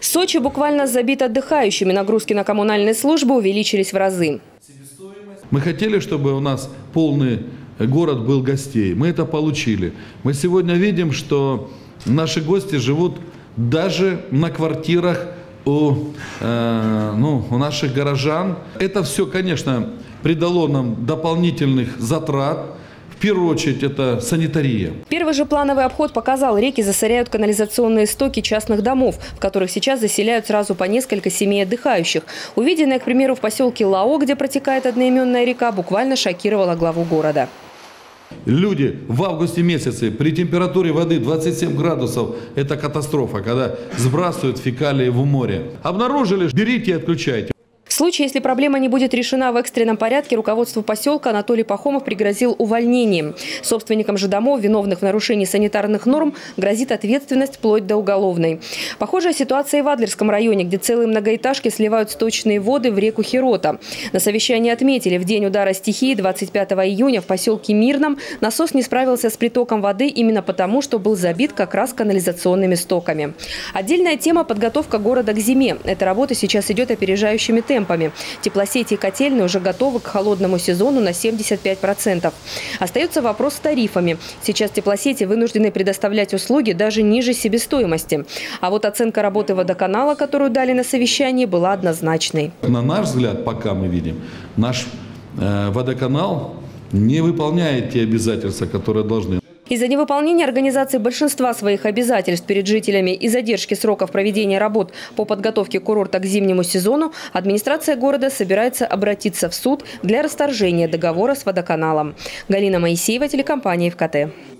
Сочи буквально забит отдыхающими. Нагрузки на коммунальные службы увеличились в разы. Мы хотели, чтобы у нас полный город был гостей. Мы это получили. Мы сегодня видим, что наши гости живут даже на квартирах у, э, ну, у наших горожан. Это все, конечно, придало нам дополнительных затрат. В первую очередь это санитария. Первый же плановый обход показал, реки засоряют канализационные стоки частных домов, в которых сейчас заселяют сразу по несколько семей отдыхающих. Увиденное, к примеру, в поселке Лао, где протекает одноименная река, буквально шокировало главу города. Люди в августе месяце при температуре воды 27 градусов, это катастрофа, когда сбрасывают фекалии в море. Обнаружили, берите и отключайте. Случае, если проблема не будет решена в экстренном порядке, руководству поселка Анатолий Пахомов пригрозил увольнением. Собственникам же домов, виновных в нарушении санитарных норм, грозит ответственность вплоть до уголовной. Похожая ситуация и в Адлерском районе, где целые многоэтажки сливают сточные воды в реку Хирота. На совещании отметили, в день удара стихии 25 июня в поселке Мирном насос не справился с притоком воды именно потому, что был забит как раз канализационными стоками. Отдельная тема – подготовка города к зиме. Эта работа сейчас идет опережающими темпами темпами. Теплосети и котельные уже готовы к холодному сезону на 75%. Остается вопрос с тарифами. Сейчас теплосети вынуждены предоставлять услуги даже ниже себестоимости. А вот оценка работы водоканала, которую дали на совещании, была однозначной. На наш взгляд, пока мы видим, наш э, водоканал не выполняет те обязательства, которые должны. Из-за невыполнения организации большинства своих обязательств перед жителями и задержки сроков проведения работ по подготовке курорта к зимнему сезону, администрация города собирается обратиться в суд для расторжения договора с водоканалом. Галина Моисеева, телекомпания ВКТ.